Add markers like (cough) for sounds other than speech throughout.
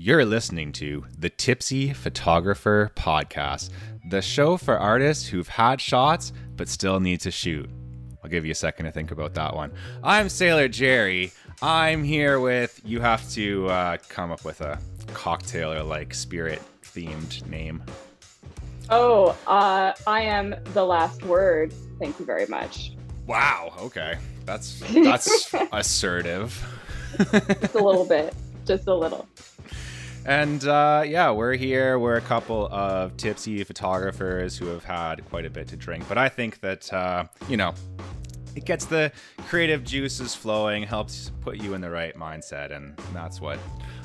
You're listening to the Tipsy Photographer Podcast, the show for artists who've had shots but still need to shoot. I'll give you a second to think about that one. I'm Sailor Jerry. I'm here with, you have to uh, come up with a cocktail or like spirit themed name. Oh, uh, I am the last word. Thank you very much. Wow. Okay. That's (laughs) that's assertive. (laughs) Just a little bit. Just a little. And uh, yeah, we're here. We're a couple of tipsy photographers who have had quite a bit to drink. But I think that, uh, you know, it gets the creative juices flowing, helps put you in the right mindset. And that's what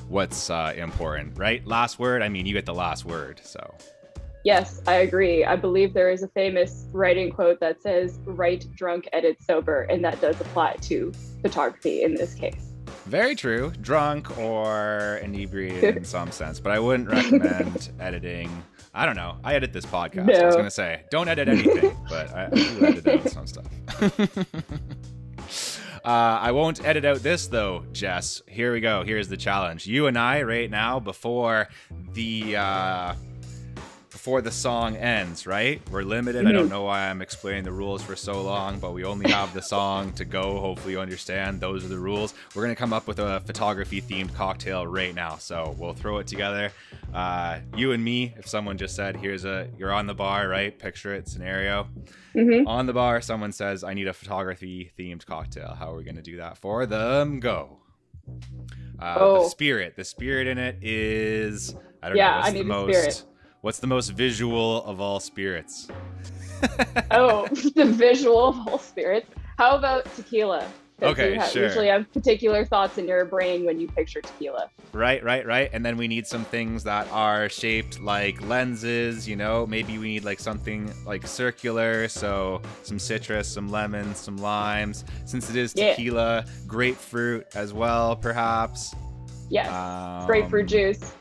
what's uh, important, right? Last word. I mean, you get the last word. So. Yes, I agree. I believe there is a famous writing quote that says, write drunk, edit sober. And that does apply to photography in this case. Very true. Drunk or inebriated in (laughs) some sense, but I wouldn't recommend editing. I don't know. I edit this podcast. No. I was gonna say don't edit anything, but I, I do edit out some stuff. (laughs) uh, I won't edit out this though, Jess. Here we go. Here's the challenge. You and I right now before the. Uh, before the song ends, right? We're limited. I don't mm-hmm. know why I'm explaining the rules for so long, but we only have the song to go. Hopefully, you understand. Those are the rules. We're going to come up with a photography themed cocktail right now. So we'll throw it together. Uh, you and me, if someone just said, here's a, you're on the bar, right? Picture it scenario. Mm-hmm. On the bar, someone says, I need a photography themed cocktail. How are we going to do that for them? Go. Uh, oh. The spirit. The spirit in it is, I don't yeah, know, what's I need the most. Spirit What's the most visual of all spirits? (laughs) oh, (laughs) the visual of all spirits. How about tequila? Okay, you have, sure. Usually have particular thoughts in your brain when you picture tequila. Right, right, right. And then we need some things that are shaped like lenses, you know? Maybe we need like something like circular, so some citrus, some lemons, some limes. Since it is tequila, yeah. grapefruit as well, perhaps. Yes. Um, grapefruit juice.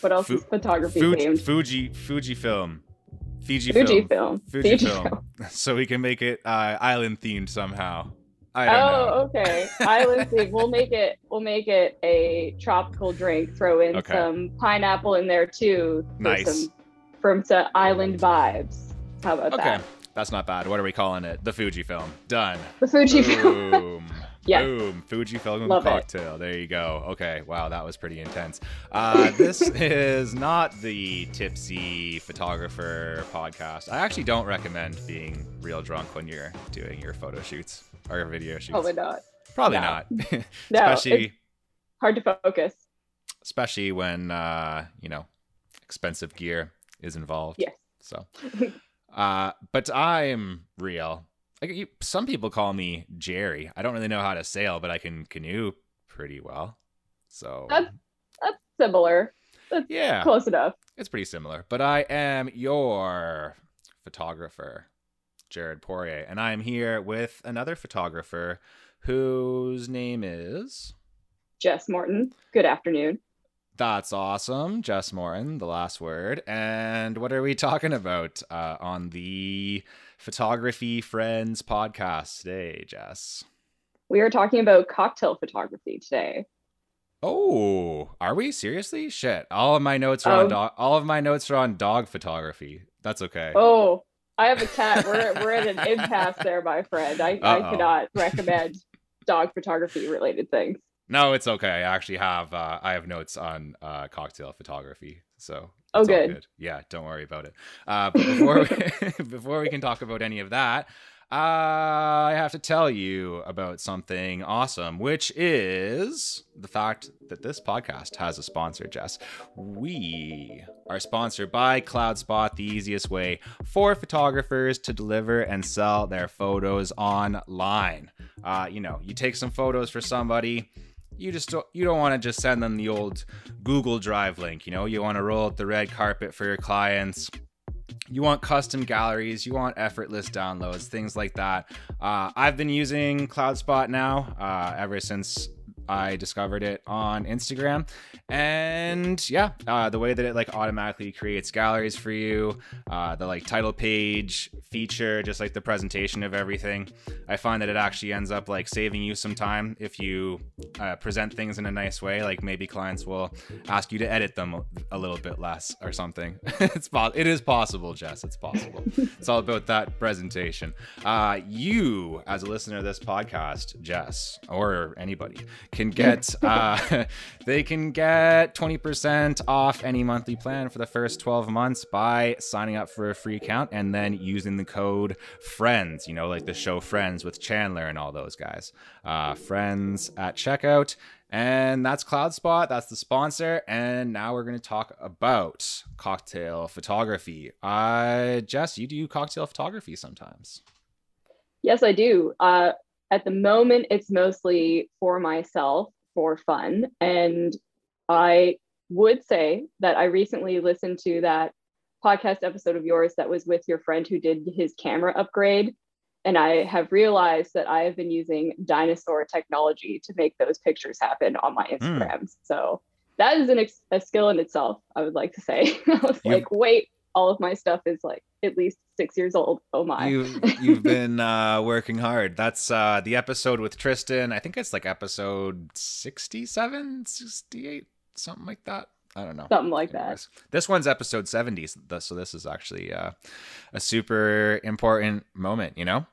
What else Fu- is photography Fuji, themed? Fuji Fujifilm. Fiji, Fuji film. film. Fuji film. (laughs) so we can make it uh, island themed somehow. I don't oh, know. okay. Island themed. We'll make it. We'll make it a tropical drink. Throw in okay. some pineapple in there too. Nice. Some, from some island vibes. How about okay. that? Okay, that's not bad. What are we calling it? The Fuji film. Done. The Fuji film. (laughs) Yeah. Boom. Fujifilm Love cocktail. It. There you go. Okay. Wow, that was pretty intense. Uh, this (laughs) is not the tipsy photographer podcast. I actually don't recommend being real drunk when you're doing your photo shoots or your video shoots. Probably not. Probably no. not. (laughs) no, (laughs) especially hard to focus. Especially when uh, you know, expensive gear is involved. Yes. So uh, but I'm real like some people call me Jerry. I don't really know how to sail, but I can canoe pretty well. So that's that's similar. That's yeah, close enough. It's pretty similar. But I am your photographer, Jared Poirier, and I am here with another photographer whose name is Jess Morton. Good afternoon. That's awesome, Jess Morton. The last word. And what are we talking about uh, on the Photography Friends podcast today, Jess? We are talking about cocktail photography today. Oh, are we seriously? Shit! All of my notes are um, on dog. All of my notes are on dog photography. That's okay. Oh, I have a cat. we're we're at an impasse there, my friend. I, I cannot recommend dog photography related things. No, it's okay. I actually have uh, I have notes on uh, cocktail photography, so oh, good. good. Yeah, don't worry about it. Uh, but before we, (laughs) before we can talk about any of that, I have to tell you about something awesome, which is the fact that this podcast has a sponsor, Jess. We are sponsored by CloudSpot, the easiest way for photographers to deliver and sell their photos online. Uh, you know, you take some photos for somebody you just don't, you don't want to just send them the old Google Drive link. You know, you want to roll out the red carpet for your clients. You want custom galleries, you want effortless downloads, things like that. Uh, I've been using CloudSpot now uh, ever since I discovered it on Instagram, and yeah, uh, the way that it like automatically creates galleries for you, uh, the like title page feature, just like the presentation of everything. I find that it actually ends up like saving you some time if you uh, present things in a nice way. Like maybe clients will ask you to edit them a little bit less or something. (laughs) it's po- it is possible, Jess. It's possible. it's all about that presentation. Uh, you, as a listener of this podcast, Jess, or anybody, can get (laughs) uh, (laughs) they can get 20% off any monthly plan for the first 12 months by signing up for a free account and then using the code friends you know like the show friends with chandler and all those guys uh, friends at checkout and that's CloudSpot. That's the sponsor. And now we're going to talk about cocktail photography. Uh, Jess, you do cocktail photography sometimes. Yes, I do. Uh, at the moment, it's mostly for myself for fun. And I would say that I recently listened to that podcast episode of yours that was with your friend who did his camera upgrade. And I have realized that I have been using dinosaur technology to make those pictures happen on my hmm. Instagrams. Mm. So that is an ex- a skill in itself, I would like to say. (laughs) I was you, like, wait, all of my stuff is like at least six years old. Oh my. You, (laughs) you've been uh, working hard. That's uh, the episode with Tristan. I think it's like episode 67, 68, something like that. I don't know. Something like Anyways. that. This one's episode 70, so this is actually uh, a super important moment, you know?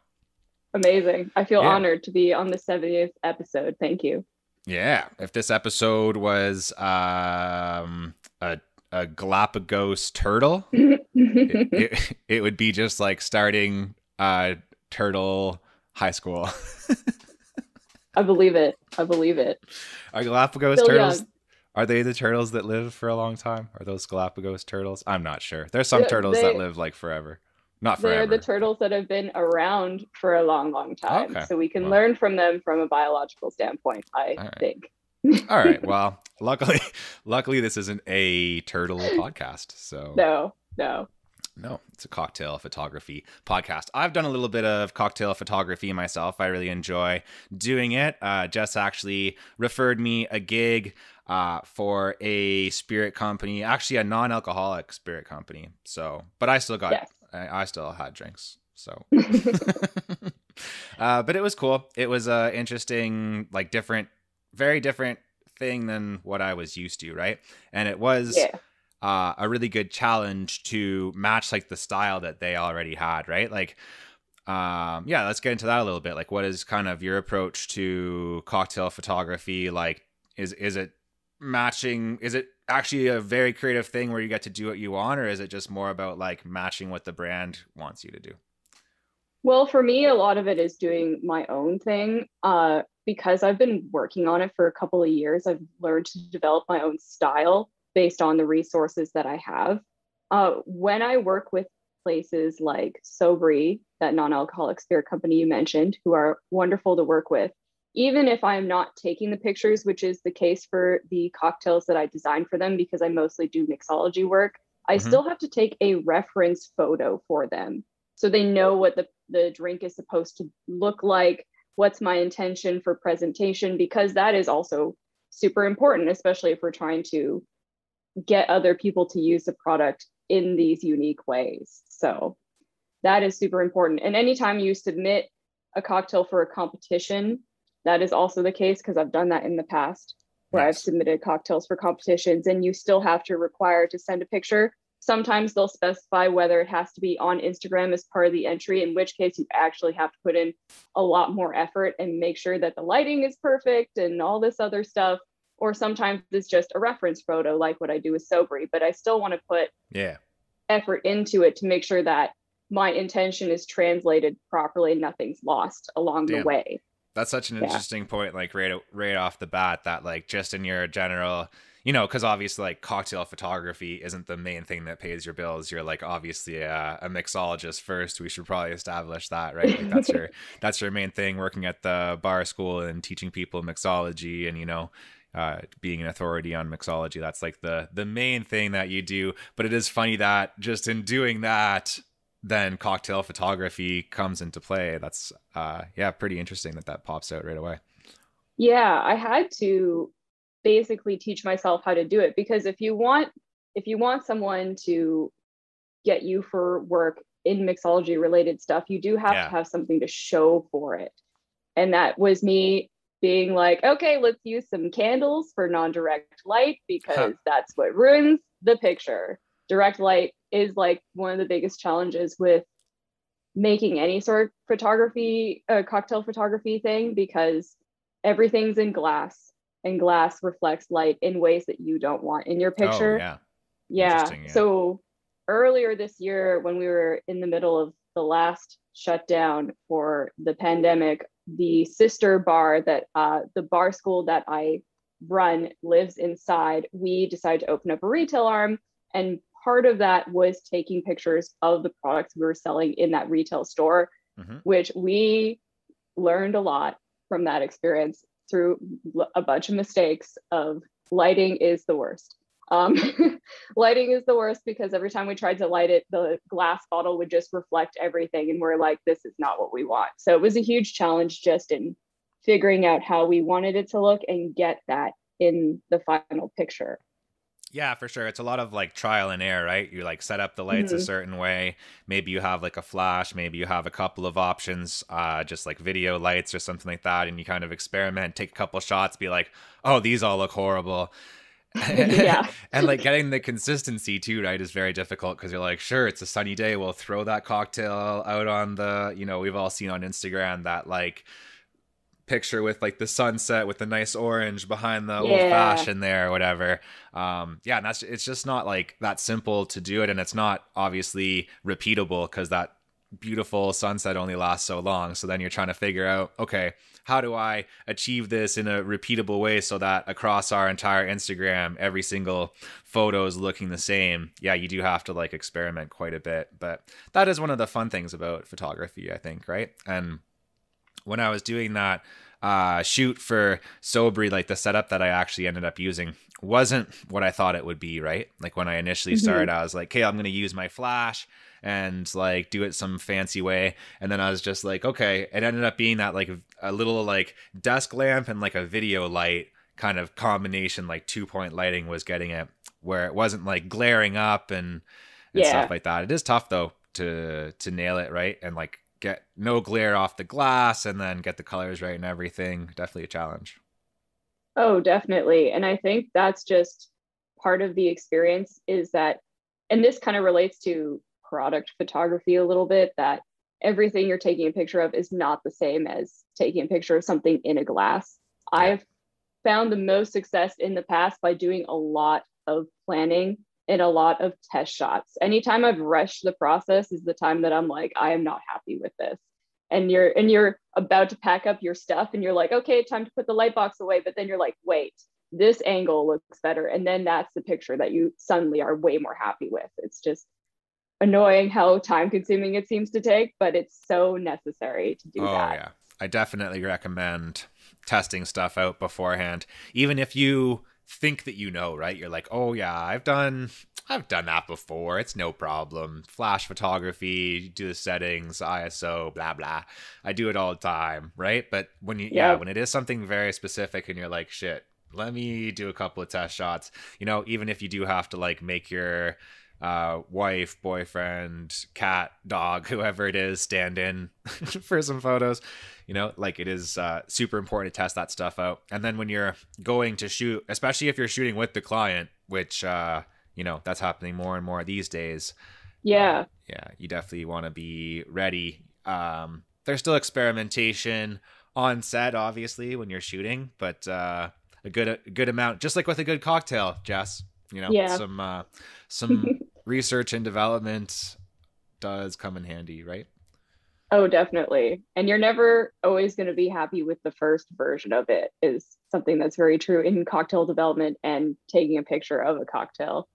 Amazing. I feel yeah. honored to be on the 70th episode. Thank you. Yeah. If this episode was um, a, a Galapagos turtle, (laughs) it, it, it, would be just like starting uh, turtle high school. I believe it. I believe it. Are Galapagos Still turtles young. Are they the turtles that live for a long time? Are those Galapagos turtles? I'm not sure. There's some turtles they, that live like forever. Not forever. They're the turtles that have been around for a long, long time. Okay. So we can learn from them from a biological standpoint, I right. think. (laughs) all right. Well, luckily, (laughs) luckily this isn't a turtle podcast. So no, no. No, it's a cocktail photography podcast. I've done a little bit of cocktail photography myself. I really enjoy doing it. Uh, Jess actually referred me a gig uh, for a spirit company, actually a non-alcoholic spirit company. So, but I still got, yes. I, I, still had drinks. So, (laughs) uh, but it was cool. It was a interesting, like different, very different thing than what I was used to, right? And it was. Yeah. Uh, a really good challenge to match like the style that they already had, right? Like, um, yeah, let's get into that a little bit. Like, what is kind of your approach to cocktail photography? Like, is is it matching is it actually a very creative thing where you get to do what you want or is it just more about like matching what the brand wants you to do well for me a lot of it is doing my own thing uh, because i've been working on it for a couple of years i've learned to develop my own style based on the resources that i have uh, when i work with places like Sobrii that non-alcoholic spirit company you mentioned who are wonderful to work with even if I'm not taking the pictures, which is the case for the cocktails that I design for them because I mostly do mixology work, I mm-hmm. still have to take a reference photo for them. So they know what the, the drink is supposed to look like, what's my intention for presentation, because that is also super important, especially if we're trying to get other people to use the product in these unique ways. So that is super important. And anytime you submit a cocktail for a competition, that is also the case because I've done that in the past where nice. I've submitted cocktails for competitions and you still have to require to send a picture. Sometimes they'll specify whether it has to be on Instagram as part of the entry, in which case you actually have to put in a lot more effort and make sure that the lighting is perfect and all this other stuff. Or sometimes it's just a reference photo, like what I do with Sobrii, but I still want to put yeah effort into it to make sure that my intention is translated properly and nothing's lost along Damn. the way. That's such an yeah. interesting point, like right right off the bat, that like just in your general, you know, because obviously like cocktail photography isn't the main thing that pays your bills. You're like obviously a, a mixologist first. We should probably establish that, right? Like that's your (laughs) that's your main thing, working at the bar school and teaching people mixology, and you know, uh, being an authority on mixology. That's like the the main thing that you do. But it is funny that just in doing that, then cocktail photography comes into play. That's uh, yeah, pretty interesting that that pops out right away. Yeah, I had to basically teach myself how to do it because if you want if you want someone to get you for work in mixology related stuff, you do have yeah. to have something to show for it. And that was me being like, okay, let's use some candles for non direct light because huh. that's what ruins the picture. Direct light is like one of the biggest challenges with making any sort of photography, uh, cocktail photography thing because everything's in glass and glass reflects light in ways that you don't want in your picture. Oh, yeah. Yeah. yeah. So earlier this year, when we were in the middle of the last shutdown for the pandemic, the sister bar that uh, the bar school that I run lives inside, we decided to open up a retail arm. And part of that was taking pictures of the products we were selling in that retail store, mm-hmm. which we learned a lot from that experience through a bunch of mistakes of lighting is the worst. Um, (laughs) lighting is the worst because every time we tried to light it, the glass bottle would just reflect everything. And we're like, this is not what we want. So it was a huge challenge just in figuring out how we wanted it to look and get that in the final picture. Yeah, for sure. It's a lot of like trial and error, right? You like set up the lights mm-hmm. a certain way. Maybe you have like a flash, maybe you have a couple of options, uh, just like video lights or something like that. And you kind of experiment, take a couple shots, be like, oh, these all look horrible. (laughs) yeah. and like getting the consistency too, right, is very difficult because you're like, sure, it's a sunny day. We'll throw that cocktail out on the, you know, we've all seen on Instagram that like, picture with like the sunset with the nice orange behind the yeah. old fashioned there or whatever. Um, yeah, and that's it's just not like that simple to do it, and it's not obviously repeatable because that beautiful sunset only lasts so long. So then you're trying to figure out, okay, how do I achieve this in a repeatable way so that across our entire Instagram, every single photo is looking the same? Yeah, you do have to like experiment quite a bit, but that is one of the fun things about photography, I think, right? And when I was doing that uh, shoot for Sobrii, like the setup that I actually ended up using wasn't what I thought it would be, right? Like when I initially mm-hmm. started, I was like, okay, I'm going to use my flash and like do it some fancy way. And then I was just like, okay, it ended up being that like a little like desk lamp and like a video light kind of combination, like two point lighting was getting it where it wasn't like glaring up and, and yeah. stuff like that. It is tough though to to nail it right and like get no glare off the glass and then get the colors right and everything. Definitely a challenge. Oh, definitely. And I think that's just part of the experience is that, and this kind of relates to product photography a little bit, that everything you're taking a picture of is not the same as taking a picture of something in a glass. I've found the most success in the past by doing a lot of planning in a lot of test shots. Anytime I've rushed the process is the time that I'm like, I am not happy with this. And you're and you're about to pack up your stuff and you're like, okay, time to put the light box away. But then you're like, wait, this angle looks better. And then that's the picture that you suddenly are way more happy with. It's just annoying how time consuming it seems to take, but it's so necessary to do oh, that. Yeah. I definitely recommend testing stuff out beforehand. Even if you think that you know, right? You're like, "Oh yeah, I've done I've done that before. It's no problem. Flash photography, do the settings, ISO, blah blah. I do it all the time, right? But when you yeah, yeah when it is something very specific and you're like, "Shit, let me do a couple of test shots." You know, even if you do have to like make your uh, wife, boyfriend, cat, dog, (laughs) whoever it is, stand in (laughs) for some photos. You know, like it is uh, super important to test that stuff out. And then when you're going to shoot, especially if you're shooting with the client, which, uh, you know, that's happening more and more these days. Yeah. Uh, yeah. You definitely want to be ready. Um, there's still experimentation on set, obviously, when you're shooting, but uh, a good, a good amount, just like with a good cocktail, Jess. You know, yeah. some uh, some (laughs) research and development does come in handy, right? Oh, definitely. And you're never always going to be happy with the first version of it, is something that's very true in cocktail development and taking a picture of a cocktail.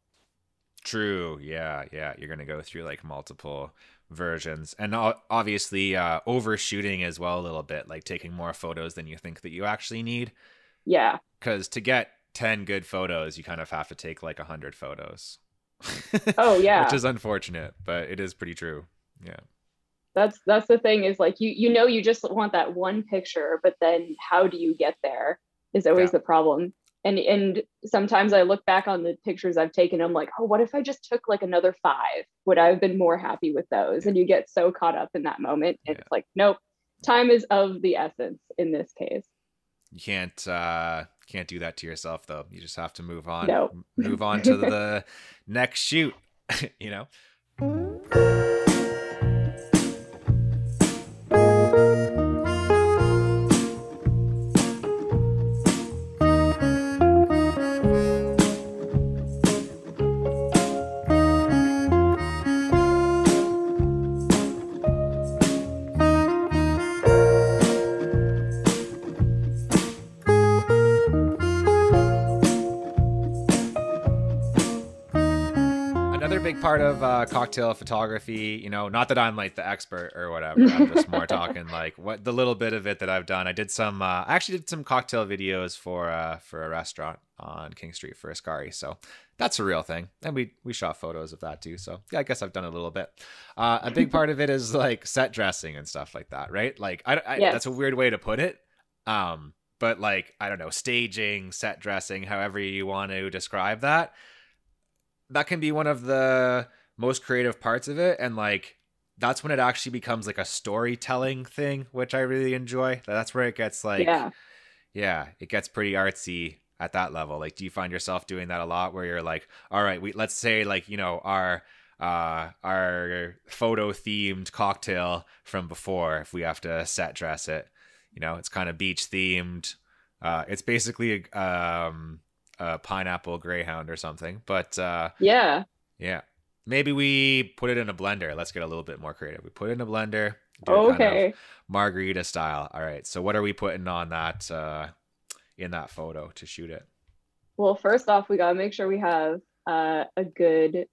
True. Yeah. Yeah. You're going to go through like multiple versions and obviously uh, overshooting as well a little bit, like taking more photos than you think that you actually need. Yeah. Because to get 10 good photos, you kind of have to take like 100 photos. Oh, (laughs) yeah. Which is unfortunate, but it is pretty true. Yeah. That's that's the thing is like you you know you just want that one picture but then how do you get there is always yeah. the problem and and sometimes i look back on the pictures i've taken i'm like oh what if i just took like another five would i have been more happy with those and you get so caught up in that moment yeah. it's like nope time is of the essence in this case you can't uh can't do that to yourself though you just have to move on nope. move on to the (laughs) next shoot (laughs) you know part of uh, cocktail photography. You know, not that I'm like the expert or whatever. I'm just more (laughs) talking like what the little bit of it that I've done. I did some. Uh, I actually did some cocktail videos for uh, for a restaurant on King Street for Ascari. So that's a real thing, and we we shot photos of that too. So yeah, I guess I've done a little bit. Uh, a big part of it is like set dressing and stuff like that, right? Like I, I yes. that's a weird way to put it. Um, but like I don't know, staging, set dressing, however you want to describe that that can be one of the most creative parts of it and like that's when it actually becomes like a storytelling thing which i really enjoy. That's where it gets like yeah. yeah it gets pretty artsy at that level. Like do you find yourself doing that a lot where you're like all right we let's say like you know our uh our photo themed cocktail from before if we have to set dress it. You know it's kind of beach themed uh it's basically um a pineapple greyhound or something. But uh, yeah, yeah, maybe we put it in a blender. Let's get a little bit more creative. We put it in a blender. okay. Kind of margarita style. All right. So what are we putting on that uh, in that photo to shoot it? Well, first off, we gotta make sure we have uh, a good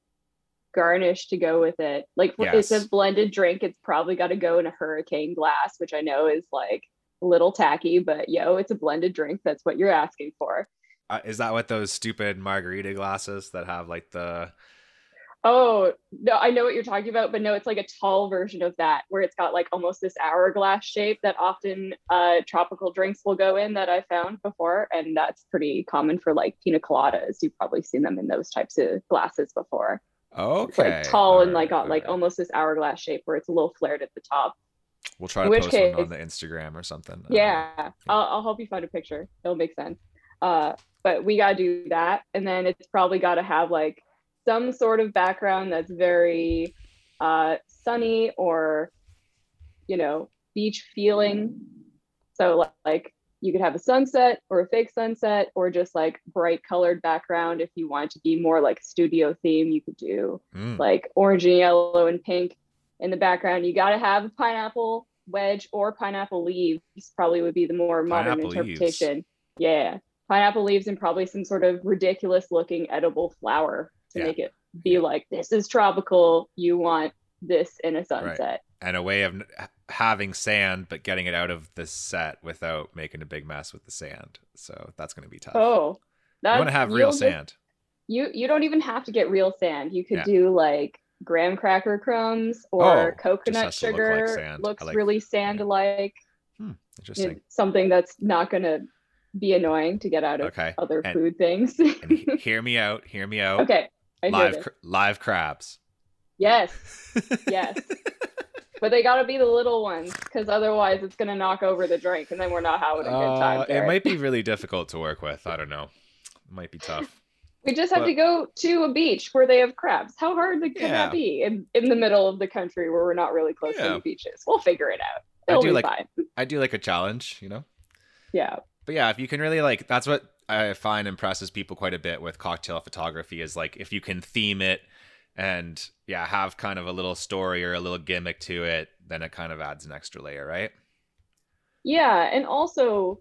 garnish to go with it. Like yes. it's a blended drink, it's probably got to go in a hurricane glass, which I know is like a little tacky, but yo, it's a blended drink. That's what you're asking for. Uh, is that what those stupid margarita glasses that have like the? Oh no, I know what you're talking about, but no, it's like a tall version of that where it's got like almost this hourglass shape that often uh, tropical drinks will go in that I found before, and that's pretty common for like pina coladas. You've probably seen them in those types of glasses before. Okay. It's like tall all and like got like almost this hourglass shape where it's a little flared at the top. We'll try to post case, one on the Instagram or something. Yeah, um, yeah. I'll, I'll help you find a picture. It'll make sense. Uh, but we got to do that. And then it's probably got to have like some sort of background that's very uh, sunny or, you know, beach feeling. So, like, you could have a sunset or a fake sunset or just like bright colored background. If you want to be more like studio theme, you could do mm. like orange and yellow and pink in the background. You got to have a pineapple wedge or pineapple leaves, probably would be the more modern pineapple interpretation. Leaves. Yeah pineapple leaves and probably some sort of ridiculous looking edible flower to yeah. make it be like this is tropical. You want this in a sunset. Right. and a way of having sand but getting it out of the set without making a big mess with the sand. So that's going to be tough. Oh you want to have real sand. you you don't even have to get real sand. You could yeah. do like graham cracker crumbs or oh, coconut sugar look like looks like, really sand like hmm, interesting. something that's not going to be annoying to get out of okay. other and, food things. and (laughs) hear me out. Hear me out. Okay. I live cr- live crabs. Yes. (laughs) Yes. but they got to be the little ones because otherwise it's going to knock over the drink and then we're not having a good time. Uh, it might be really (laughs) difficult to work with. I don't know. It might be tough. We just have but, to go to a beach where they have crabs. How hard can yeah. that be in, in the middle of the country where we're not really close yeah. to the beaches? We'll figure it out. It'll I do like fine. I do like a challenge, you know. Yeah but yeah, if you can really like, that's what I find impresses people quite a bit with cocktail photography is like if you can theme it and yeah, have kind of a little story or a little gimmick to it, then it kind of adds an extra layer, right? Yeah, and also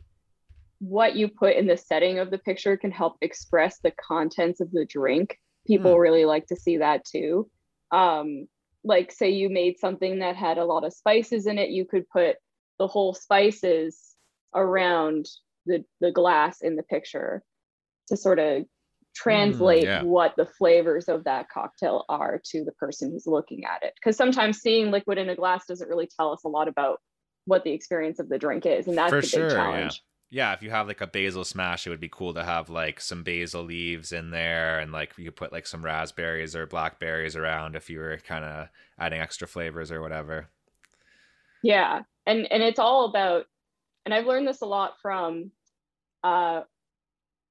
what you put in the setting of the picture can help express the contents of the drink. People mm. really like to see that too. Um, like say you made something that had a lot of spices in it, you could put the whole spices around the the glass in the picture to sort of translate mm, yeah. what the flavors of that cocktail are to the person who's looking at it. Because sometimes seeing liquid in a glass doesn't really tell us a lot about what the experience of the drink is, and that's For the big sure, yeah. challenge. Yeah, if you have like a basil smash, it would be cool to have like some basil leaves in there, and like you could put like some raspberries or blackberries around if you were kind of adding extra flavors or whatever. Yeah, and and it's all about, and I've learned this a lot from, uh,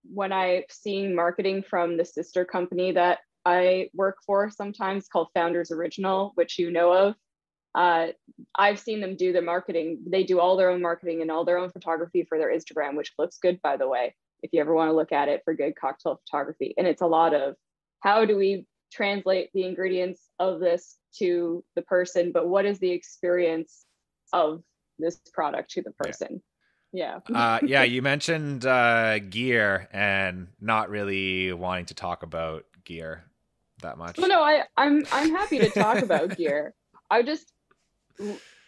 when I've seen marketing from the sister company that I work for sometimes called Founders Original, which you know of. Uh, I've seen them do the marketing. They do all their own marketing and all their own photography for their Instagram, which looks good, by the way, if you ever want to look at it for good cocktail photography. And it's a lot of how do we translate the ingredients of this to the person, but what is the experience of this product to the person? Yeah. (laughs) uh, yeah, you mentioned uh, gear and not really wanting to talk about gear that much. Well, no, I, I'm I'm happy to talk about gear. (laughs) I just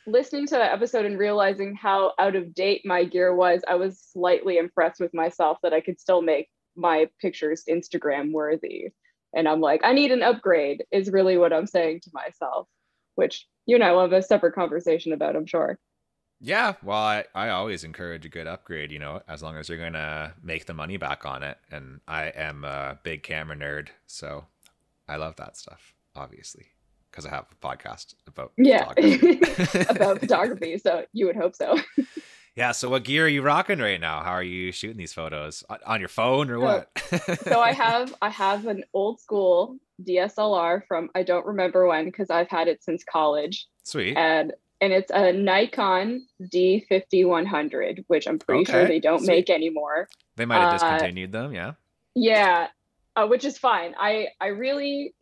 listening to that episode and realizing how out of date my gear was. I was slightly impressed with myself that I could still make my pictures Instagram worthy. And I'm like, I need an upgrade. Is really what I'm saying to myself, which you and I will have a separate conversation about. I'm sure. Yeah, well, I, I always encourage a good upgrade, you know, as long as you're going to make the money back on it. And I am a big camera nerd, so I love that stuff, obviously, because I have a podcast about Yeah, photography. (laughs) about (laughs) photography. So you would hope so. (laughs) yeah, so what gear are you rocking right now? How are you shooting these photos? On- On your phone or oh, what? so I have I have an old school DSLR from I don't remember when because I've had it since college, Sweet. and and it's a Nikon D5100, which I'm pretty sure they don't sweet. make anymore. They might have uh, discontinued them, yeah. Yeah, uh, which is fine. I I really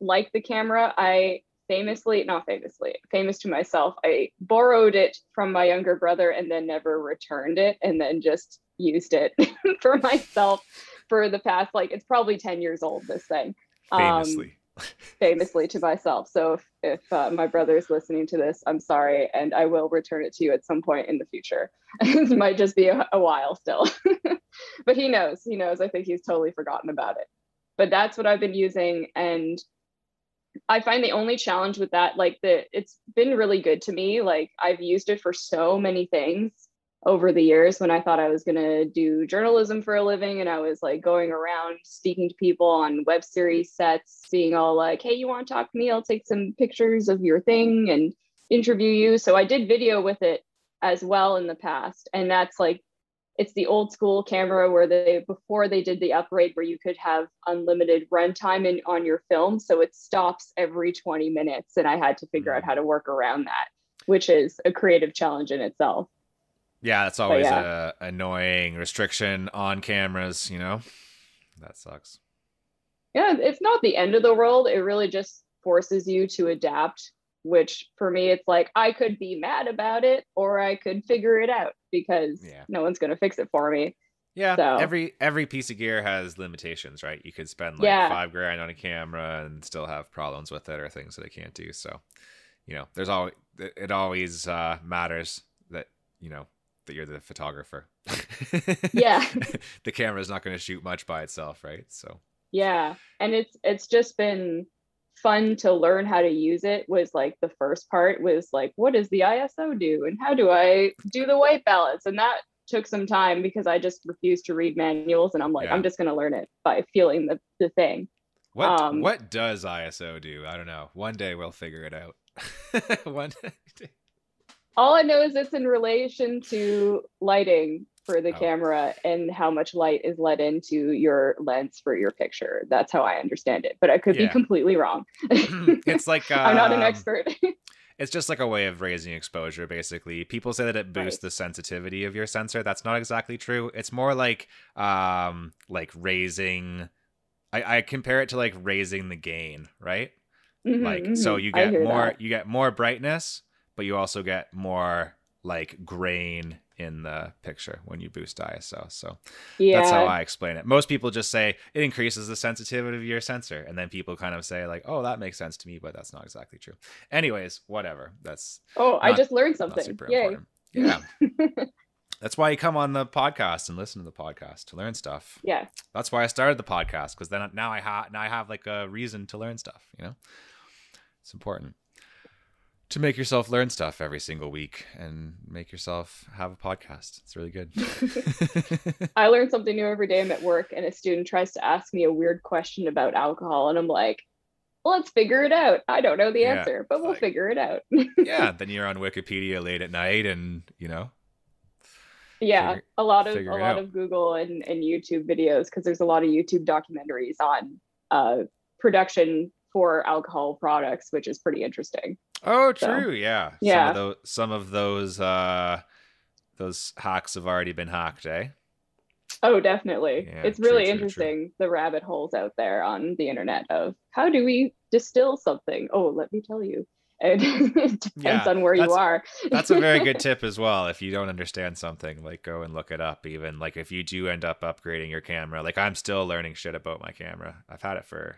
like the camera. I famously, not famously, famous to myself, I borrowed it from my younger brother and then never returned it, and then just used it (laughs) for myself for the past like it's probably 10 years old. This thing. Um, Famously. to myself. So if, if uh, my brother is listening to this, I'm sorry, and I will return it to you at some point in the future. (laughs) it might just be a, a while still, (laughs) but he knows. He knows. I think he's totally forgotten about it. But that's what I've been using, and I find the only challenge with that, like the, it's been really good to me. Like I've used it for so many things over the years when I thought I was going to do journalism for a living and I was like going around speaking to people on web series sets, being all like, hey, you want to talk to me? I'll take some pictures of your thing and interview you. So I did video with it as well in the past. And that's like, it's the old school camera where they, before they did the upgrade, where you could have unlimited runtime in, on your film. So it stops every 20 minutes. And I had to figure out mm-hmm. how to work around that, which is a creative challenge in itself. Yeah, that's always yeah. a annoying restriction on cameras, you know? That sucks. yeah it's not the end of the world it really just forces you to adapt which for me it's like i could be mad about it or i could figure it out because Yeah. no one's going to fix it for me Yeah, So- every every piece of gear has limitations, right? You could spend like Yeah. five grand on a camera and still have problems with it or things that it can't do. So, you know, there's always it always uh, matters that you know that you're the photographer. (laughs) Yeah. (laughs) the camera is not going to shoot much by itself, right? So, yeah and it's it's just been fun to learn how to use it was like the first part was like what does the iso do and how do i do the white balance and that took some time because i just refused to read manuals and i'm like Yeah. i'm just going to learn it by feeling the, the thing what Um, what does ISO do? I don't know. One day we'll figure it out. (laughs) One day. All i know is it's in relation to lighting for the Oh. camera and how much light is let into your lens for your picture that's how i understand it but i could Yeah. be completely wrong it's like uh, (laughs) i'm not an expert It's just like a way of raising exposure, basically. People say that it boosts Right. the sensitivity of your sensor. That's not exactly true. It's more like um like raising I, I compare it to like raising the gain, right? Mhm, Like so mhm. you get more that. you get more brightness, but you also get more like grain in the picture when you boost ISO. So yeah that's how I explain it. Most people just say it increases the sensitivity of your sensor, and then people kind of say like, "Oh, that makes sense to me," but that's not exactly true. Anyways, whatever. That's oh i just learned something yay important. Yeah. (laughs) That's why you come on the podcast and listen to the podcast to learn stuff. Yeah. That's why I started the podcast because then now I have now I have like a reason to learn stuff. You know, it's important to make yourself learn stuff every single week and make yourself have a podcast. It's really good. (laughs) I learn something new every day. I'm at work and a student tries to ask me a weird question about alcohol, and I'm like, let's figure it out. I don't know the Yeah, answer, but we'll like- figure it out. yeah, (laughs) then you're on Wikipedia late at night and, you know, yeah, Figure- a lot of a lot out. of Google and, and YouTube videos because there's a lot of YouTube documentaries on uh, production for alcohol products, which is pretty interesting. Oh, So, true. yeah. yeah. Some of those, some of those, uh, those hacks have already been hacked, eh? Oh, definitely. Yeah, it's true, really true, interesting the rabbit holes out there on the internet of how do we distill something? Oh, let me tell you. And (laughs) it depends Yeah, on where you are. That's a very good (laughs) tip as well. If you don't understand something, like go and look it up. Even like if you do end up upgrading your camera, like I'm still learning shit about my camera. I've had it for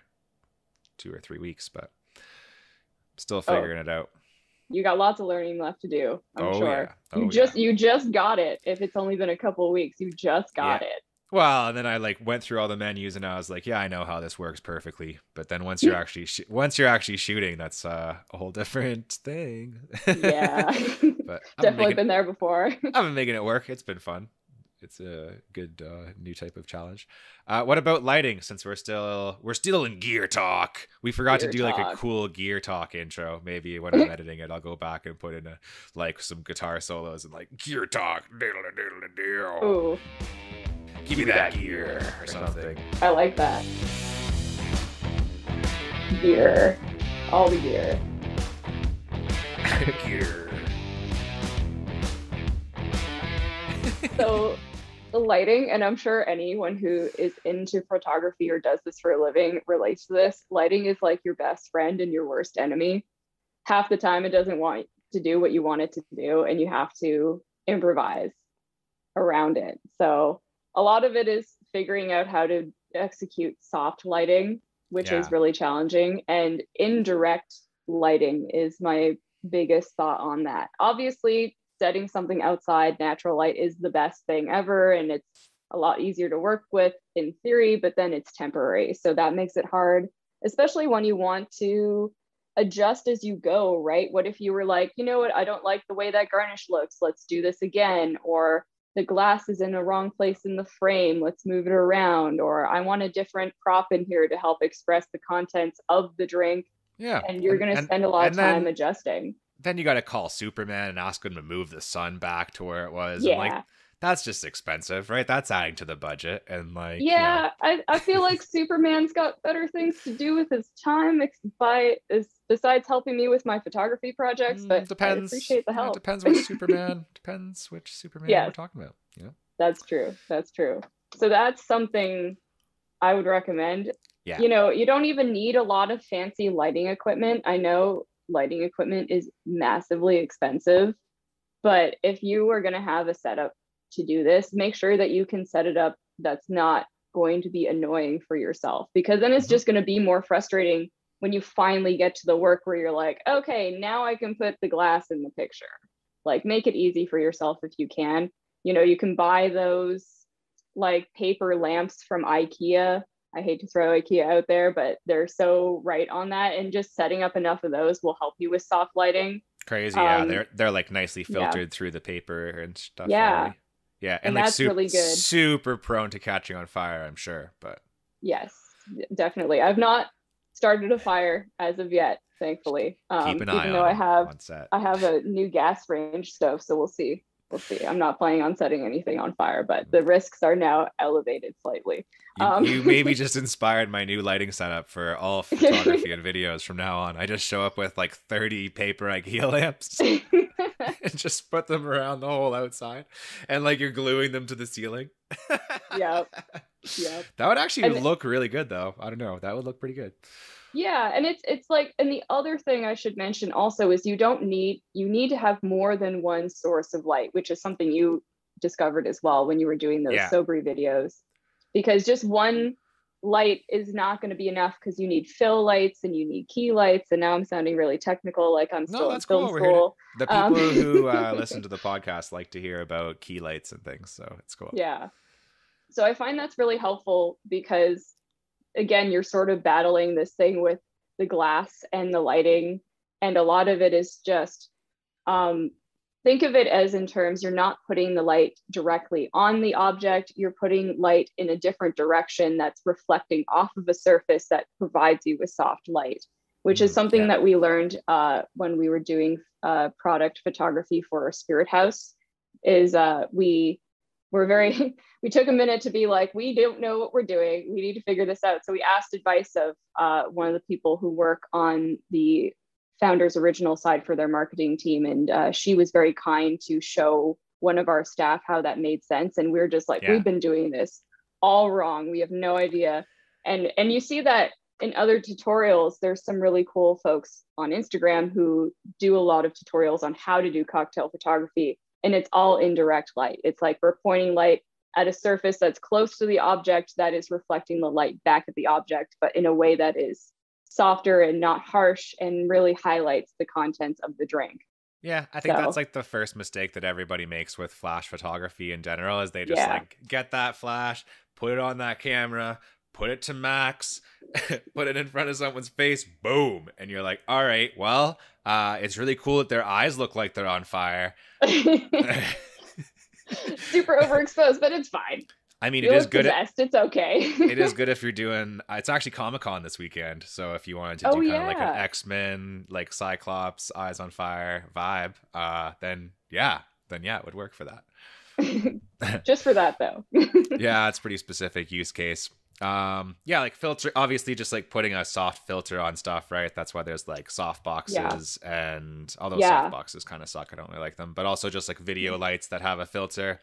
two or three weeks, but Still Oh. figuring it out. You got lots of learning left to do. I'm oh sure. yeah. Oh, you yeah. just you just got it. If it's only been a couple of weeks, you just got it. Well, and then I like went through all the menus and I was like, yeah, I know how this works perfectly. But then once you're (laughs) actually sh- once you're actually shooting, that's uh, a whole different (laughs) thing. Yeah. (laughs) but I've been, Definitely making, been there before. I've been making it work. It's been fun. It's a good uh, new type of challenge. Uh, what about lighting? Since we're still we're still in gear talk, we forgot Gear to do like a cool gear talk intro. Maybe when I'm (laughs) editing it, I'll go back and put in a like some guitar solos and like gear talk. Ooh, Give me that gear or something. I like that. Gear. All the gear. (laughs) gear. so the lighting and i'm sure anyone who is into photography or does this for a living relates to this. Lighting is like your best friend and your worst enemy. Half the time it doesn't want to do what you want it to do and you have to improvise around it. So a lot of it is figuring out how to execute soft lighting which is really challenging and indirect lighting is my biggest thought on that. Obviously setting something outside natural light is the best thing ever and it's a lot easier to work with in theory but then it's temporary. So that makes it hard especially when you want to adjust as you go right? What if you were like you know what? I don't like the way that garnish looks. Let's do this again or the glass is in the wrong place in the frame. Let's move it around or i want a different prop in here to help express the contents of the drink Yeah. and you're going to spend a lot of and then- time adjusting Then you got to call Superman and ask him to move the sun back to where it was. yeah And like, that's just expensive, right? That's adding to the budget. And like, you know, yeah I, I feel like (laughs) superman's got better things to do with his time ex- by is besides helping me with my photography projects mm, but depends. i appreciate the yeah, help depends which (laughs) Superman. depends which Superman Yes. we're talking about. You know? that's true that's true so that's something i would recommend Yeah. you know you don't even need a lot of fancy lighting equipment i know lighting equipment is massively expensive. But if you are going to have a setup to do this make sure that you can set it up that's not going to be annoying for yourself because then it's Mhm. just going to be more frustrating when you finally get to the work where you're like okay now i can put the glass in the picture. Like make it easy for yourself if you can. You know you can buy those like paper lamps from ikea i hate to throw ikea out there but they're so right on that and just setting up enough of those will help you with soft lighting Crazy. yeah. Um, They're, they're like nicely yeah. filtered through the paper and stuff. Yeah. already. Yeah. And, And like that's super, really good. super prone to catching on fire, I'm sure. But yes definitely i've not started a fire as of yet thankfully um, keep an eye even on though i have on set. i have a new gas range stove so we'll see we'll see i'm not planning on setting anything on fire but the risks are now elevated slightly You, Um, you maybe (laughs) just inspired my new lighting setup for all (laughs) photography and videos from now on. I just show up with like 30 paper IKEA lamps and just put them around the whole outside, and like you're gluing them to the ceiling. Yep. (laughs) yep That would actually And- look really good, though. I don't know. That would look pretty good. Yeah and it's it's like and the other thing i should mention also is you don't need you need to have more than one source of light which is something you discovered as well when you were doing those Yeah. Sobrii videos because just one light is not going to be enough because you need fill lights and you need key lights. And now I'm sounding really technical, like I'm still no, in film cool. school. The people um, who uh, (laughs) listen to the podcast like to hear about key lights and things, so it's cool. Yeah. So I find that's really helpful because, again, you're sort of battling this thing with the glass and the lighting, and a lot of it is just um, think of it as in terms you're not putting the light directly on the object, you're putting light in a different direction that's reflecting off of a surface that provides you with soft light, which is mm, something yeah. that we learned uh, when we were doing uh, product photography for Spirit House. Is uh, we were very (laughs) we took a minute to be like we don't know what we're doing we need to figure this out so we asked advice of uh, one of the people who work on the founder's original side for their marketing team. And uh, she was very kind to show one of our staff how that made sense. And we are just like, yeah. we've been doing this all wrong. We have no idea. And and you see that in other tutorials, there's some really cool folks on Instagram who do a lot of tutorials on how to do cocktail photography. And it's all indirect light. It's like we're pointing light at a surface that's close to the object that is reflecting the light back at the object, but in a way that is softer and not harsh and really highlights the contents of the drink. Yeah, I think so. that's like the first mistake that everybody makes with flash photography in general is they just yeah. like get that flash, put it on that camera, put it to max, (laughs) put it in front of someone's face, boom, and you're like, "All right, well, uh it's really cool that their eyes look like they're on fire." (laughs) Super overexposed, but it's fine. I mean, you (laughs) it is good. At, it's okay. it is good if you're doing. It's actually Comic Con this weekend, so if you wanted to do oh, kind yeah. of like an X Men, like Cyclops, Eyes on Fire vibe, uh, then yeah, then yeah, it would work for that. Just for that though. yeah, it's pretty specific use case. Um, yeah, like filter. Obviously, just like putting a soft filter on stuff, right? That's why there's like soft boxes, yeah. and although yeah. soft boxes kind of suck, I don't really like them. But also just like video mm. lights that have a filter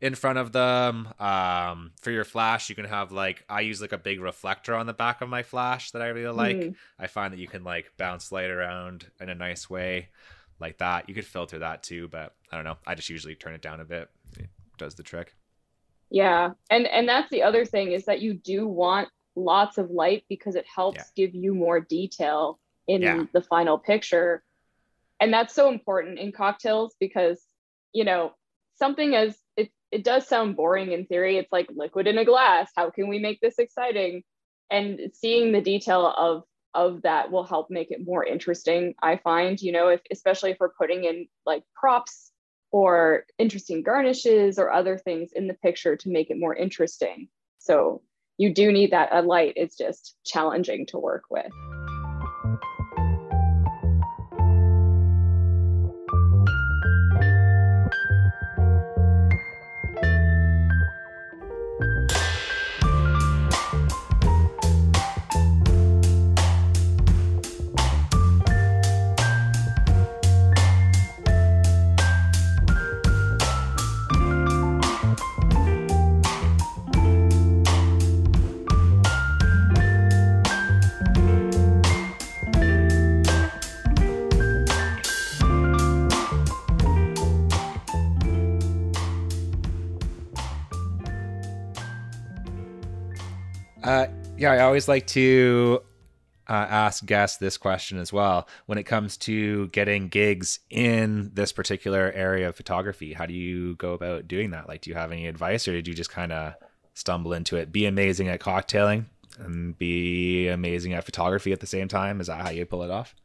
in front of them. Um, for your flash, you can have like I use like a big reflector on the back of my flash that I really like. Mm. I find that you can like bounce light around in a nice way like that. You could filter that too, but I don't know. I just usually turn it down a bit. It does the trick. Yeah. And and that's the other thing is that you do want lots of light because it helps yeah. give you more detail in yeah. the final picture. And that's so important in cocktails because you know, something as it it does sound boring in theory. It's like liquid in a glass. How can we make this exciting? And seeing the detail of of that will help make it more interesting. I find, you know, if especially if we're putting in like props or interesting garnishes or other things in the picture to make it more interesting. So you do need that a light. is just challenging to work with. Yeah, I always like to uh, ask guests this question as well. When it comes to getting gigs in this particular area of photography, how do you go about doing that? Like, do you have any advice, or did you just kind of stumble into it? Be amazing at cocktailing and be amazing at photography at the same time. Is that how you pull it off?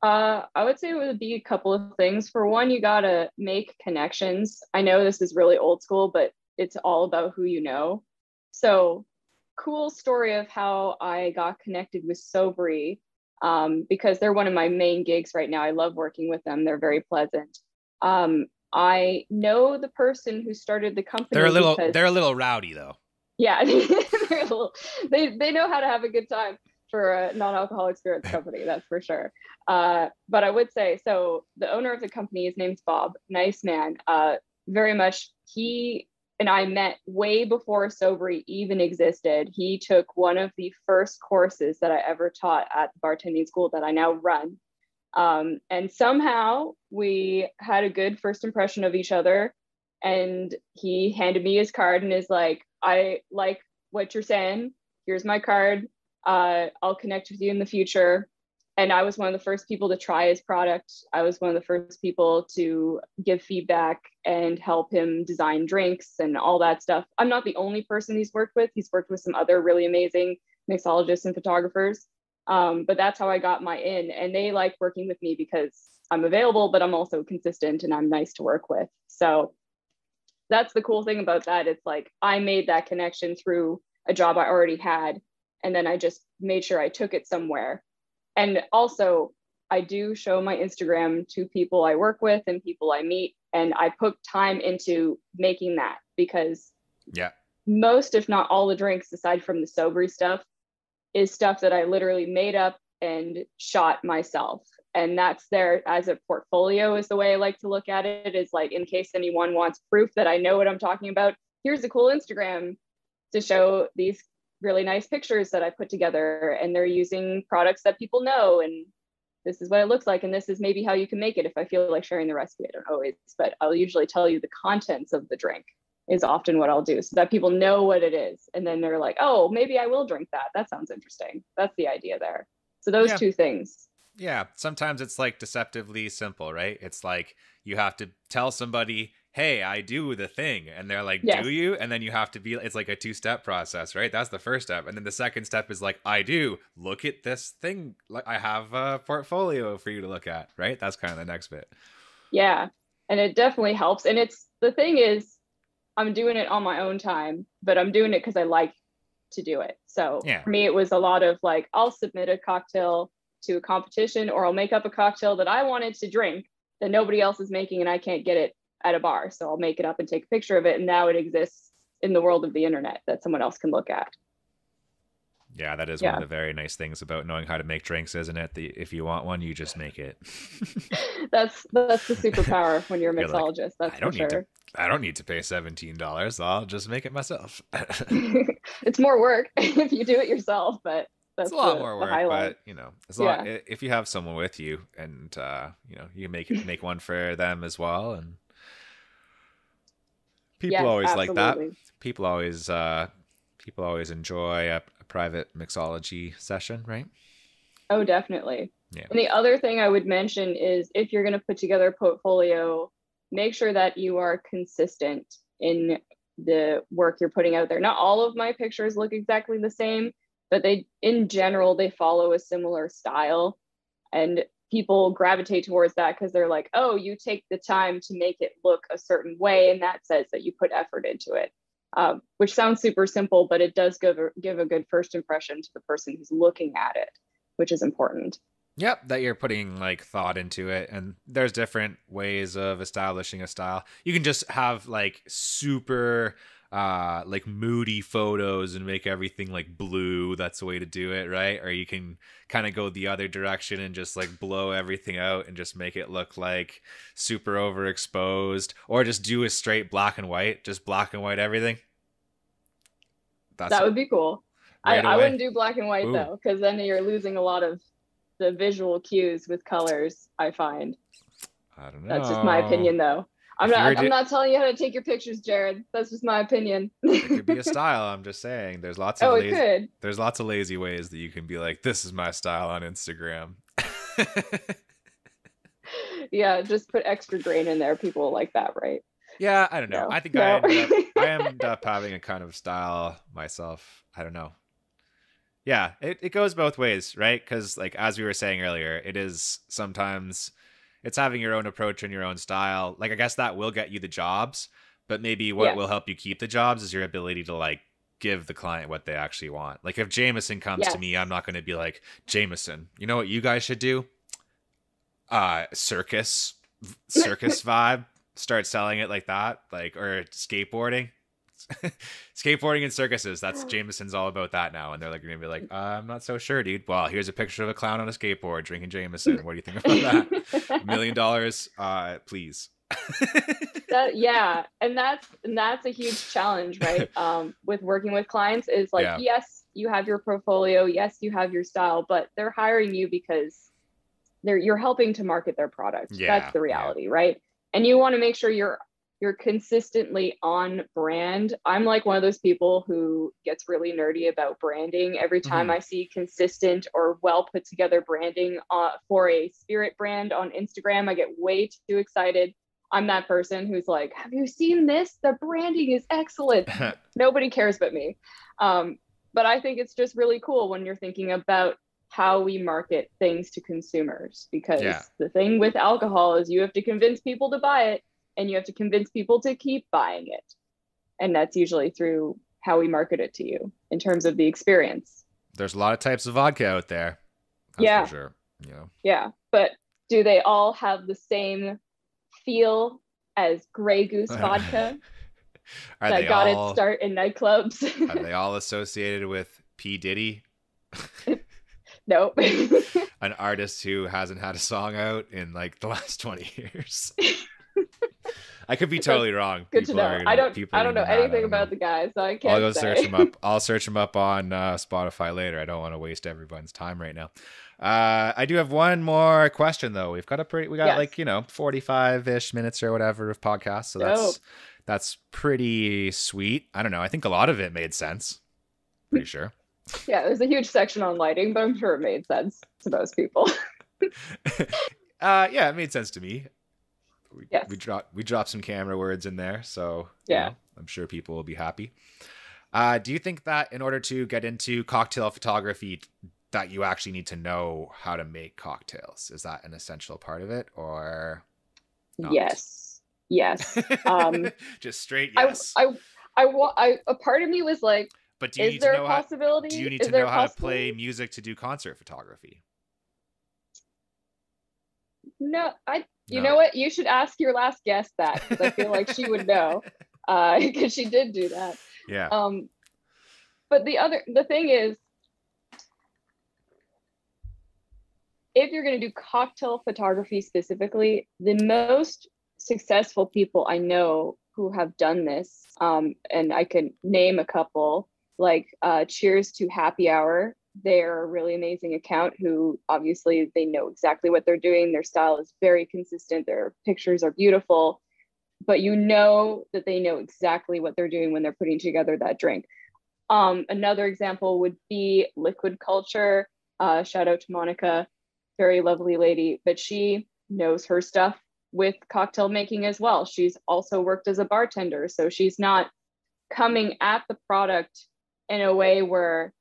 Uh, I would say it would be a couple of things. For one, you got to make connections. I know this is really old school, but it's all about who you know. So cool story of how I got connected with Sobrii um, because they're one of my main gigs right now. I love working with them. They're very pleasant. Um, I know the person who started the company. They're a little. Because, they're a little rowdy though. Yeah, (laughs) they're a little, they they know how to have a good time for a non-alcoholic spirits (laughs) company. That's for sure. Uh, but I would say so. The owner of the company, his name's Bob. Nice man. Uh, very much. He and I met way before Sobrii even existed. He took one of the first courses that I ever taught at the bartending school that I now run. Um, and somehow we had a good first impression of each other. And he handed me his card and is like, I like what you're saying. here's my card. Uh, I'll connect with you in the future. And I was one of the first people to try his product. I was one of the first people to give feedback and help him design drinks and all that stuff. I'm not the only person he's worked with. He's worked with some other really amazing mixologists and photographers. Um, but that's how I got my in. And they like working with me because I'm available, but I'm also consistent and I'm nice to work with. So that's the cool thing about that. It's like I made that connection through a job I already had. And then I just made sure I took it somewhere. And also, I do show my Instagram to people I work with and people I meet. And I put time into making that because yeah, most, if not all, the drinks, aside from the Sobrii stuff, is stuff that I literally made up and shot myself. And that's there as a portfolio, is the way I like to look at it. Is like, in case anyone wants proof that I know what I'm talking about, here's a cool Instagram to show these really nice pictures that I put together. And they're using products that people know. And this is what it looks like. And this is maybe how you can make it if I feel like sharing the recipe. I don't always, but I'll usually tell you the contents of the drink is often what I'll do so that people know what it is. And then they're like, oh, maybe I will drink that. That sounds interesting. That's the idea there. So those yeah. two things. Yeah. Sometimes it's like deceptively simple, right? It's like you have to tell somebody, hey, I do the thing. And they're like, yes. do you? And then you have to be, it's like a two step process, right? That's the first step. And then the second step is like, I do. Look at this thing. Like I have a portfolio for you to look at, right? That's kind of the next bit. Yeah. And it definitely helps. And it's the thing is, I'm doing it on my own time, but I'm doing it because I like to do it. So yeah. for me, it was a lot of like, I'll submit a cocktail to a competition or I'll make up a cocktail that I wanted to drink that nobody else is making and I can't get it at a bar. So I'll make it up and take a picture of it. And now it exists in the world of the internet that someone else can look at. Yeah, that is yeah. one of the very nice things about knowing how to make drinks, isn't it? The if you want one, you just make it. (laughs) that's that's the (laughs) superpower when you're a mixologist. You're like, that's I don't need sure. To, I don't need to pay seventeen dollars. I'll just make it myself. (laughs) it's more work if you do it yourself, but that's it's a lot the, more work. But you know, as long yeah. if you have someone with you, and uh, you know, you make make one for them as well, and people yes, always absolutely. like that. People always uh, people always enjoy a, a private mixology session, right? Oh, definitely. Yeah. And the other thing I would mention is if you're going to put together a portfolio, make sure that you are consistent in the work you're putting out there. Not all of my pictures look exactly the same, but they in general they follow a similar style and people gravitate towards that because they're like, "Oh, you take the time to make it look a certain way and that says that you put effort into it." um, which sounds super simple, but it does give a, give a good first impression to the person who's looking at it, which is important. Yep, that you're putting like thought into it, and there's different ways of establishing a style. You can just have like super uh like moody photos and make everything like blue. That's the way to do it right? Or you can kind of go the other direction and just like blow everything out and just make it look like super overexposed. Or just do a straight black and white just black and white everything. That's that would be cool. Right I, I wouldn't do black and white Ooh. though because then you're losing a lot of the visual cues with colors i find. I don't know. That's just my opinion, though. I'm not. I'm not telling you how to take your pictures, Jared. That's just my opinion. it (laughs) could be a style. I'm just saying. There's lots of. Oh, lazy, it could. There's lots of lazy ways that you can be like, "This is my style" on Instagram. (laughs) yeah, just put extra grain in there. People like that, right? Yeah, I don't know. No. I think no. I, ended up, I (laughs) ended up having a kind of style myself. I don't know. Yeah, it, it goes both ways, right? Because like as we were saying earlier, it is sometimes it's having your own approach and your own style. Like I guess that will get you the jobs, but maybe what will help you keep the jobs is your ability to like give the client what they actually want. Like if Jameson comes yes. to me, I'm not going to be like, "Jameson, you know what you guys should do? Uh circus (laughs) circus vibe. Start selling it like that, like or skateboarding. (laughs) skateboarding and circuses. That's Jameson's all about that now. And they're like, gonna be like, uh, I'm not so sure, dude. Well, here's a picture of a clown on a skateboard drinking Jameson. What do you think about that? (laughs) million dollars, uh, please. that, yeah, and that's and that's a huge challenge, right? (laughs) Um, with working with clients is like, yeah. yes, you have your portfolio, yes, you have your style, but they're hiring you because they're you're helping to market their product. Yeah, that's the reality, yeah. right? And you want to make sure you're you're consistently on brand. I'm like one of those people who gets really nerdy about branding. Every time Mhm. I see consistent or well put together branding uh, for a spirit brand on Instagram, I get way too excited. I'm that person who's like, Have you seen this? The branding is excellent. (laughs) Nobody cares but me. Um, but I think it's just really cool when you're thinking about how we market things to consumers because Yeah. the thing with alcohol is you have to convince people to buy it and you have to convince people to keep buying it. And that's usually through how we market it to you in terms of the experience. There's a lot of types of vodka out there. That's Yeah. for sure. Know. Yeah. But do they all have the same feel as Grey Goose (laughs) vodka Are that they got all its start in nightclubs? (laughs) are they all associated with P Diddy, (laughs) nope. an artist who hasn't had a song out in like the last 20 years? I could be totally wrong. Good to know. are I don't I don't know gonna be mad. anything about know. the guy, so I can't I'll go say. search him up. (laughs) I'll search him up on uh, Spotify later. I don't want to waste everyone's time right now. Uh, I do have one more question though. We've got a pretty, we got Yes. like you know forty five ish minutes or whatever of podcast, so that's Dope. that's pretty sweet. I don't know. I think a lot of it made sense. Pretty sure. Yeah, there's a huge section on lighting, but I'm sure it made sense to most people. (laughs) (laughs) uh, yeah, it made sense to me. We, Yes. we dropped we dropped some camera words in there, so you Yeah. know, I'm sure people will be happy. Uh, do you think that in order to get into cocktail photography, that you actually need to know how to make cocktails? Is that an essential part of it, or Not. Yes. Yes. (laughs) Um, just straight I yes? I I wa- I a part of me was like, but do you is need there to a know how? possibility? Do you need Is to know how to play music to do concert photography? No, I you No. know what? You should ask your last guest that because I feel like she would know. (laughs) Uh because she did do that. Yeah. Um, but the other the thing is, if you're going to do cocktail photography specifically, the most successful people I know who have done this, um, and I can name a couple, like uh, Cheers to Happy Hour. They're a really amazing account who obviously they know exactly what they're doing. Their style is very consistent. Their pictures are beautiful, but you know that they know exactly what they're doing when they're putting together that drink. Um, another example would be liquid culture. Uh, shout out to Monica, very lovely lady, but she knows her stuff with cocktail making as well. She's also worked as a bartender, so she's not coming at the product in a way where,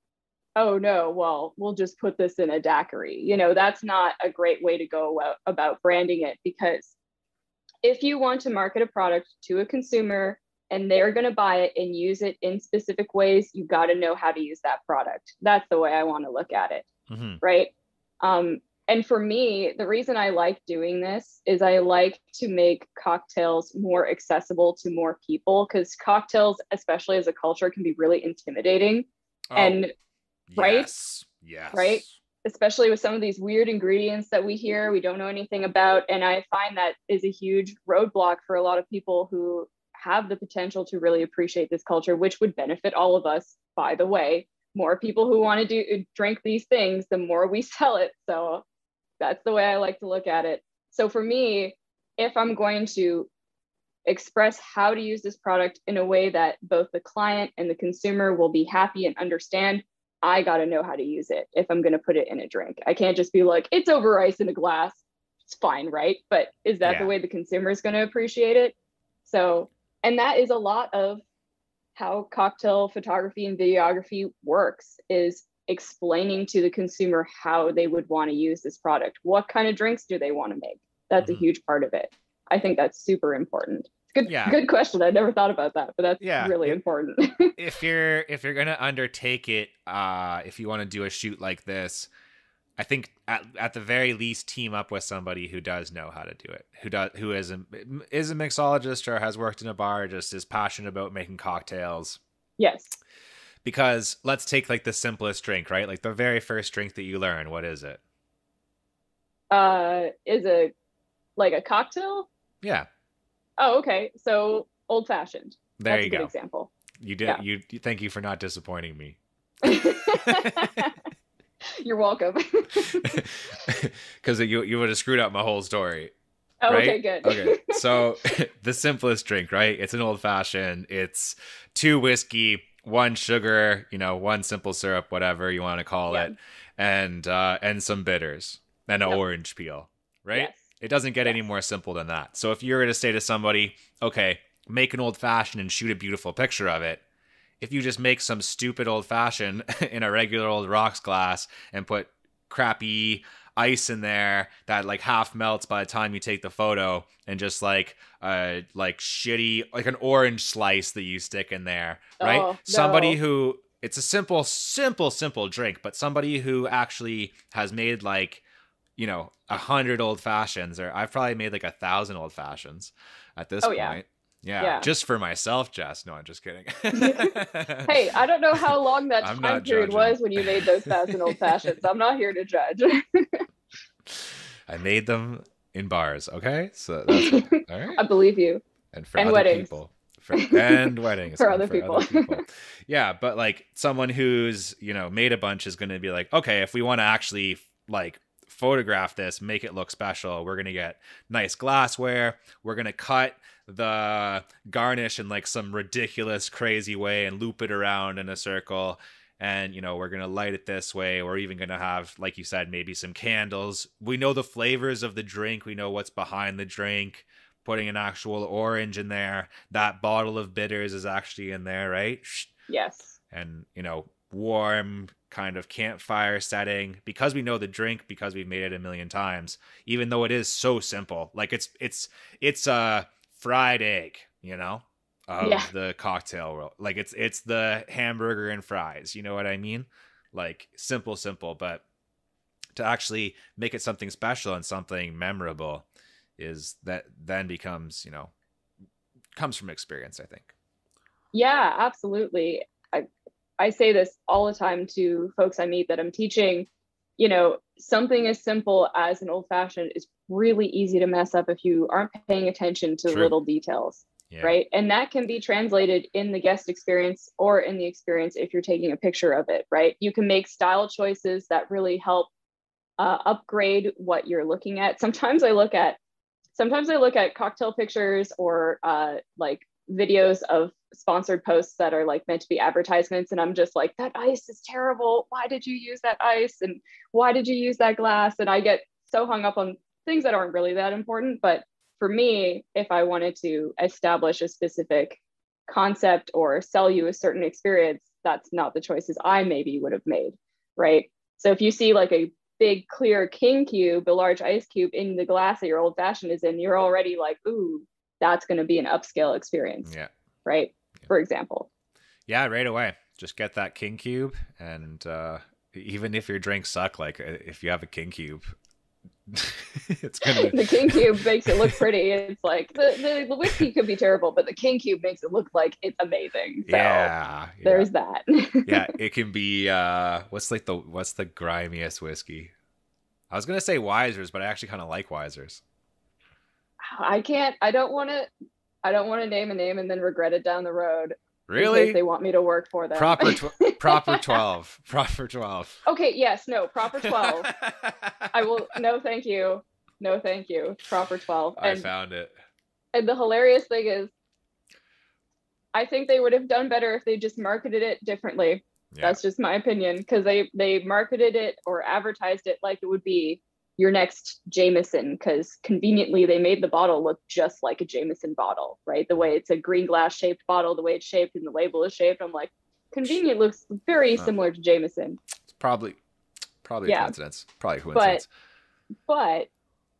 oh no, well, we'll just put this in a daiquiri. You know, that's not a great way to go about, about branding it because if you want to market a product to a consumer and they're going to buy it and use it in specific ways, you got to know how to use that product. That's the way I want to look at it, hmm right? Um, and for me, the reason I like doing this is I like to make cocktails more accessible to more people because cocktails, especially as a culture, can be really intimidating. and right? Yes. Yes. Right? especially with some of these weird ingredients that we hear we don't know anything about and i find that is a huge roadblock for a lot of people who have the potential to really appreciate this culture which would benefit all of us by the way more people who want to do uh, drink these things the more we (laughs) sell it so that's the way i like to look at it so for me if i'm going to express how to use this product in a way that both the client and the consumer will be happy and understand I got to know how to use it if I'm going to put it in a drink. I can't just be like, it's over ice in a glass. It's fine, right? But is that Yeah. the way the consumer is going to appreciate it? So, and that is a lot of how cocktail photography and videography works is explaining to the consumer how they would want to use this product. What kind of drinks do they want to make? That's Mhm. a huge part of it. I think that's super important. Good, Yeah. good question. I never thought about that, but that's Yeah. really It- important. (laughs) if you're if you're gonna undertake it, uh, if you want to do a shoot like this, I think at, at the very least team up with somebody who does know how to do it, who does who is a is a mixologist or has worked in a bar, just is passionate about making cocktails. yes. Because let's take like the simplest drink, right? Like the very first drink that you learn, what is it? Uh, is a like a cocktail? Yeah, Oh, okay. So old fashioned. there That's you a good go. example. You did. yeah. You, you thank you for not disappointing me. (laughs) You're welcome. (laughs) Because you you would have screwed up my whole story. Oh, right? okay, good. okay. So (laughs) the simplest drink, right? It's an old fashioned. It's two whiskey, one sugar, you know, one simple syrup, whatever you want to call Yeah. it, and uh, and some bitters and an Yep. orange peel, right? Yes. It doesn't get any more simple than that. So if you're were to say to somebody, okay, make an old fashioned and shoot a beautiful picture of it, if you just make some stupid old fashioned (laughs) in a regular old rocks glass and put crappy ice in there that like half melts by the time you take the photo and just like uh like shitty like an orange slice that you stick in there right? Oh, somebody who it's a simple simple simple drink but somebody who actually has made like you know a hundred old fashions or i've probably made like a thousand old fashions at this Oh, point yeah. yeah. Yeah. just for myself jess no i'm just kidding (laughs) (laughs) Hey, I don't know how long that I'm time period judging. was when you made those thousand old fashions. I'm not here to judge. (laughs) i made them in bars okay so that's all right I believe you. and for And other weddings. people for, and weddings For and other people. yeah but like someone who's you know made a bunch is going to be like okay if we want to actually like photograph this make it look special. We're going to get nice glassware. We're going to cut the garnish in like some ridiculous crazy way and loop it around in a circle. And you know we're going to light it this way. We're even going to have like you said maybe some candles. We know the flavors of the drink. We know what's behind the drink. Putting an actual orange in there. That bottle of bitters is actually in there right? Yes. and you know warm kind of campfire setting. Because we know the drink because we've made it a million times even though it is so simple. Like it's it's it's a fried egg you know of Yeah. the cocktail world. Like it's it's the hamburger and fries you know what i mean? Like simple simple. But to actually make it something special and something memorable is that then becomes you know comes from experience i think. Yeah, absolutely. I say this all the time to folks I meet that I'm teaching. You know, something as simple as an old fashioned is really easy to mess up if you aren't paying attention to True. little details, yeah right? And that can be translated in the guest experience or in the experience if you're taking a picture of it, right? You can make style choices that really help uh, upgrade what you're looking at. Sometimes I look at sometimes I look at cocktail pictures or uh, like videos of sponsored posts that are like meant to be advertisements, and I'm just like, that ice is terrible. Why did you use that ice? And why did you use that glass? And I get so hung up on things that aren't really that important. But for me, if I wanted to establish a specific concept or sell you a certain experience, that's not the choices I maybe would have made, right? So if you see like a big clear king cube, a large ice cube in the glass that your old fashioned is in, you're already like, ooh, that's going to be an upscale experience, yeah right? For example. Yeah, right away. Just get that king cube, and uh, even if your drinks suck, like uh, if you have a king cube, (laughs) it's gonna. the king cube makes it look pretty. It's like the, the, the whiskey could be terrible, but the king cube makes it look like it's amazing. So yeah, yeah. there's that. (laughs) yeah. It can be. uh What's like the what's the grimiest whiskey? I was gonna say Wisers, but I actually kind of like Wisers. I can't, I don't want to, I don't want to name a name and then regret it down the road. Really? They want me to work for them. Proper tw- (laughs) proper twelve. Proper twelve. okay. Yes. No. Proper 12. (laughs) I will. No, thank you. No, thank you. Proper 12. I found it. And the hilarious thing is, I think they would have done better if they just marketed it differently. Yeah. That's just my opinion because they they marketed it or advertised it like it would be your next Jameson because conveniently they made the bottle look just like a Jameson bottle, right? The way it's a green glass shaped bottle, the way it's shaped and the label is shaped. I'm like, convenient looks very Huh. similar to Jameson. It's probably probably a Yeah. coincidence. Probably a coincidence. but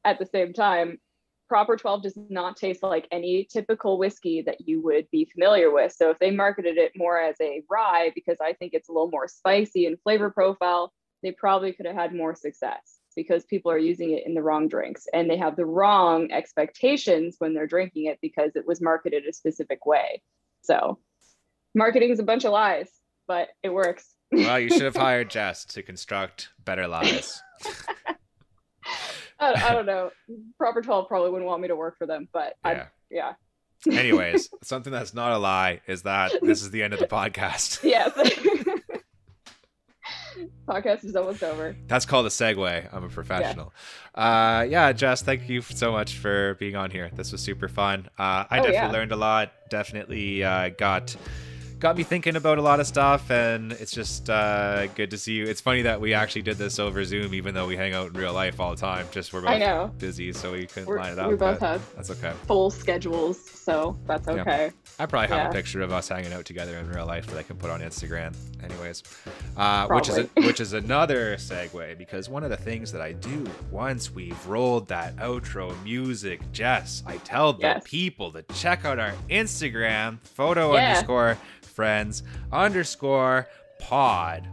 at the same time proper 12 does not taste like any typical whiskey that you would be familiar with so if they marketed it more as a rye because i think it's a little more spicy and flavor profile they probably could have had more success because people are using it in the wrong drinks and they have the wrong expectations when they're drinking it because it was marketed a specific way so marketing is a bunch of lies but it works well, you should have (laughs) hired Jess to construct better lies. (laughs) I, I don't know proper 12 probably wouldn't want me to work for them but Yeah. I, yeah Anyways, (laughs) something that's not a lie is that this is the end of the podcast. Yes. Podcast is almost over. That's called a segue. I'm a professional. Yeah, uh, yeah Jess, thank you so much for being on here. This was super fun. Uh, I oh, definitely yeah. learned a lot. Definitely uh, got got me thinking about a lot of stuff, and it's just uh, good to see you. It's funny that we actually did this over Zoom, even though we hang out in real life all the time. Just we're both busy, so we couldn't we're, line it up. We both have that's okay. Full schedules, so that's okay. Yeah. I probably have yeah. a picture of us hanging out together in real life that I can put on Instagram. Anyways, uh, which is a, which is another segue because one of the things that I do once we've rolled that outro music, Jess, I tell the yes. people to check out our Instagram photo yeah. underscore friends underscore pod.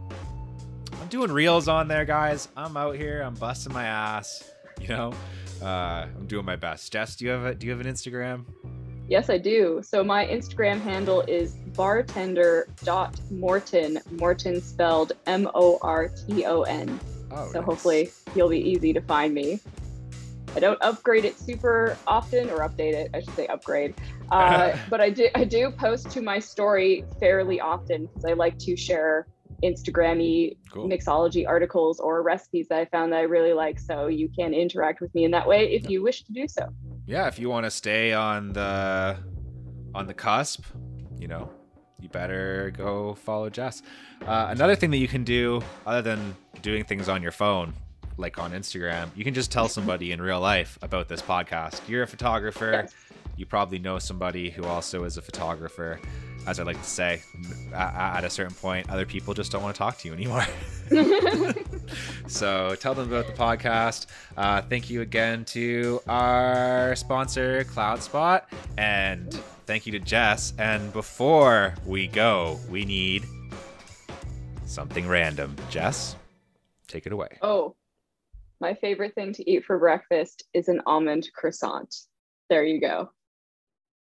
I'm doing reels on there, guys. I'm out here. I'm busting my ass. (laughs) You know, uh, I'm doing my best. Jess, do you have a, do you have an Instagram? Yes, I do. So my Instagram handle is bartender bartender.morton. Morton spelled M O R T O N. Oh, so nice. hopefully you'll be easy to find me. I don't upgrade it super often or update it. I should say upgrade. (laughs) Uh, but I do I do post to my story fairly often because I like to share Instagrammy cool. mixology articles or recipes that I found that I really like. So you can interact with me in that way if you wish to do so. Yeah, if you want to stay on the on the cusp, you know, you better go follow Jess. Uh, another thing that you can do, other than doing things on your phone, like on Instagram, you can just tell somebody in real life about this podcast. You're a photographer. Yes. You probably know somebody who also is a photographer. As I like to say, at a certain point, other people just don't want to talk to you anymore. (laughs) so tell them about the podcast. Uh, thank you again to our sponsor, CloudSpot, and thank you to Jess. And before we go, we need something random. Jess, take it away. Oh, my favorite thing to eat for breakfast is an almond croissant. There you go.